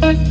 Thank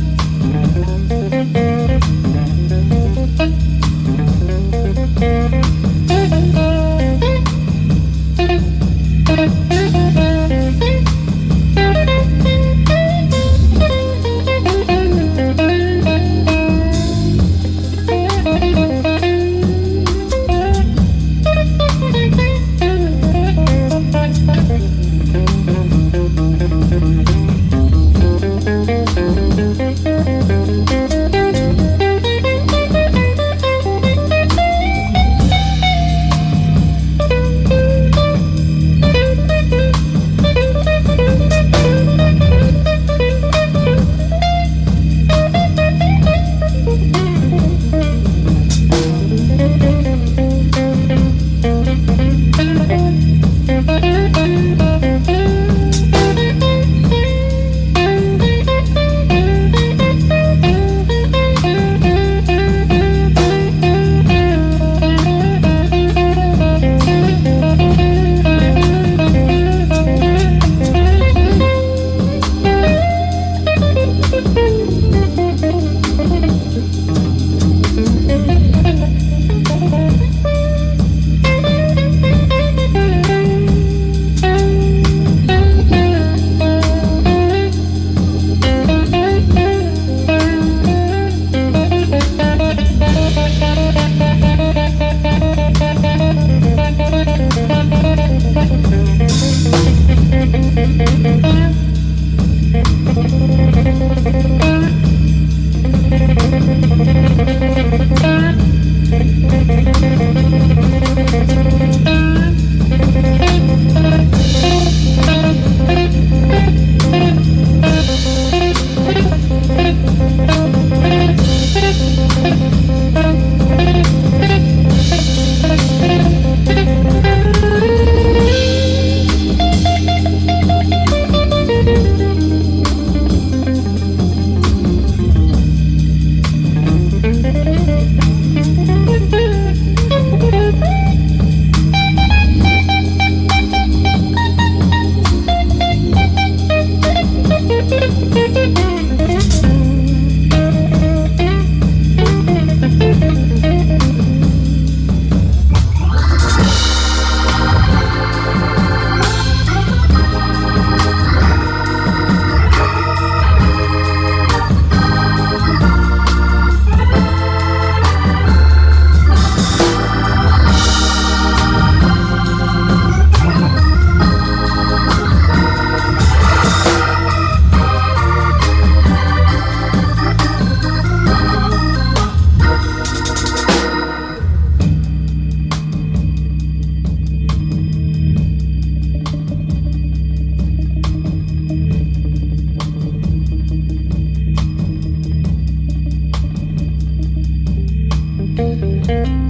Thank